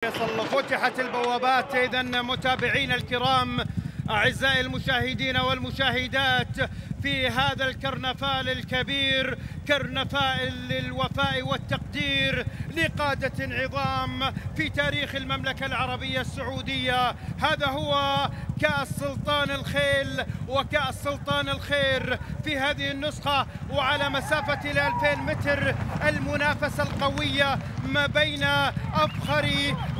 فتحت البوابات. اذا متابعينا الكرام أعزائي المشاهدين والمشاهدات في هذا الكرنفال الكبير كرنفال للوفاء والتقدير لقادة عظام في تاريخ المملكة العربية السعودية. هذا هو كأس سلطان الخيل وكأس سلطان الخير في هذه النسخة وعلى مسافة إلى 2000 متر المنافسة القوية ما بين أفخر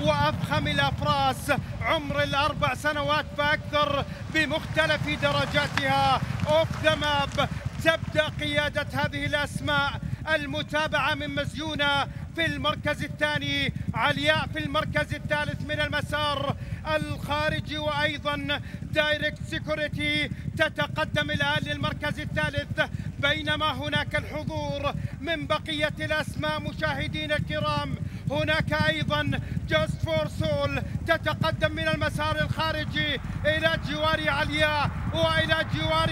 وأفخم الأفراس. عمر الأربع سنوات فأكثر بمختلف درجاتها. Off The Map تبدأ قيادة هذه الأسماء. المتابعة من مزيونة. في المركز الثاني علياء في المركز الثالث من المسار الخارجي وأيضا Direct Security تتقدم الآن للمركز الثالث. بينما هناك الحضور من بقية الأسماء مشاهدينا الكرام هناك أيضا Just For Soul تتقدم من المسار الخارجي إلى جوار علياء وإلى جوار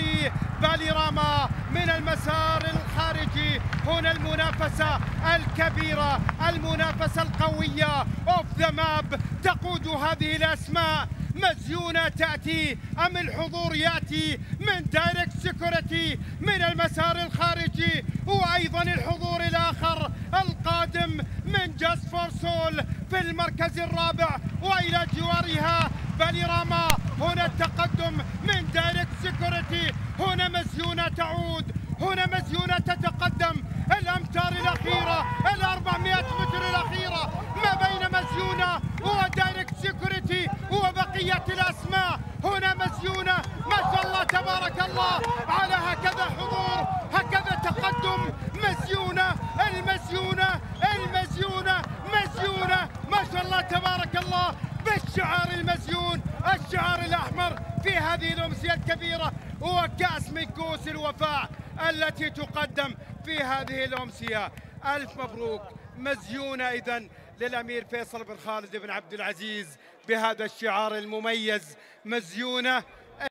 باليراما من المسار الخارجي. هنا المنافسة الكبيرة المنافسة القوية. Off The Map تقود هذه الأسماء. مزيونة تأتي أم الحضور يأتي من Direct Security من المسار الخارجي. وأيضا الحضور الآخر القادم من Just For Soul في المركز الرابع. وإلى جوارها باليراما هنا التقدم من Direct Security هنا مزيونة تعود. هنا مزيونة تتقدم. الأمتار الأخيرة ال 400 متر الأخيرة. ما بين مزيونة و Direct Security وبقية الأسماء. هنا مزيونة ما شاء الله تبارك الله. على هكذا حضور هكذا تقدم. مزيونة المزيونة المزيونة مزيونة ما شاء الله تبارك الله. بالشعار المزيون الشعار الأحمر في هذه الأمسية الكبيرة. هو كأس من كؤوس الوفاء. التي تقدم في هذه الأمسية. ألف مبروك. مزيونة إذا للأمير فيصل بن خالد بن عبد العزيز بهذا الشعار المميز. مزيونة.